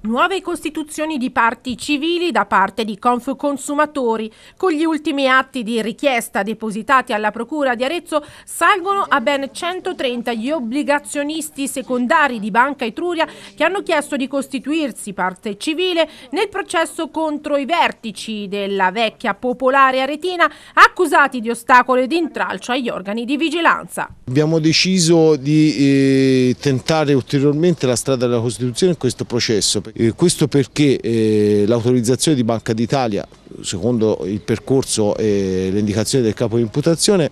Nuove costituzioni di parti civili da parte di Confconsumatori. Con gli ultimi atti di richiesta depositati alla Procura di Arezzo salgono a ben 130 gli obbligazionisti secondari di Banca Etruria che hanno chiesto di costituirsi parte civile nel processo contro i vertici della vecchia popolare aretina accusati di ostacolo ed intralcio agli organi di vigilanza. Abbiamo deciso di eh, tentare ulteriormente la strada della Costituzione in questo processo eh, questo perché eh, l'autorizzazione di Banca d'Italia, secondo il percorso e le indicazioni del capo di imputazione,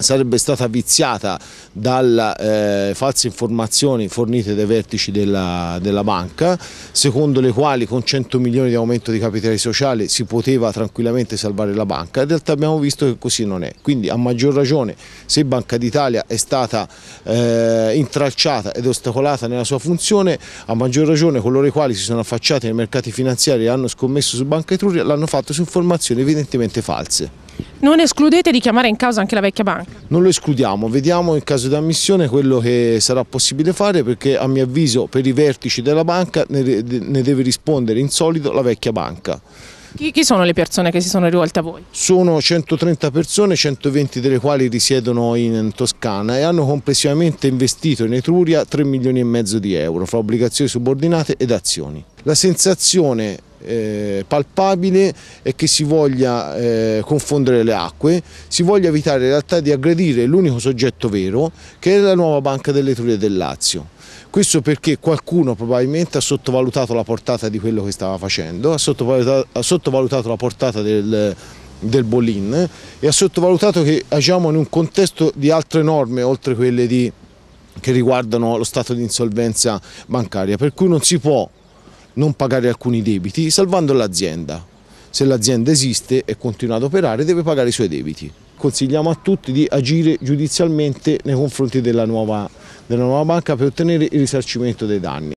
sarebbe stata viziata dalle eh, false informazioni fornite dai vertici della, della, banca, secondo le quali con 100 milioni di aumento di capitali sociali si poteva tranquillamente salvare la banca. In realtà abbiamo visto che così non è, quindi a maggior ragione se Banca d'Italia è stata eh, intralciata ed ostacolata nella sua funzione, a maggior ragione coloro i quali si sono affacciati nei mercati finanziari e hanno scommesso su Banca Etruria l'hanno fatto su informazioni evidentemente false. Non escludete di chiamare in causa anche la vecchia banca? Non lo escludiamo, vediamo in caso di ammissione quello che sarà possibile fare perché a mio avviso per i vertici della banca ne, deve rispondere in solido la vecchia banca. Chi, chi, sono le persone che si sono rivolte a voi? Sono 130 persone, 120 delle quali risiedono in Toscana e hanno complessivamente investito in Etruria 3 milioni e mezzo di euro fra obbligazioni subordinate ed azioni. La sensazione eh, palpabile è che si voglia eh, confondere le acque, si voglia evitare in realtà di aggredire l'unico soggetto vero che è la nuova banca delle Etruria del Lazio. Questo perché qualcuno probabilmente ha sottovalutato la portata di quello che stava facendo, ha sottovalutato, ha sottovalutato la portata del, del Bolin e ha sottovalutato che agiamo in un contesto di altre norme oltre quelle di, che riguardano lo stato di insolvenza bancaria, per cui non si può non pagare alcuni debiti salvando l'azienda. Se l'azienda esiste e continua ad operare deve pagare i suoi debiti. Consigliamo a tutti di agire giudizialmente nei confronti della nuova, della nuova banca per ottenere il risarcimento dei danni.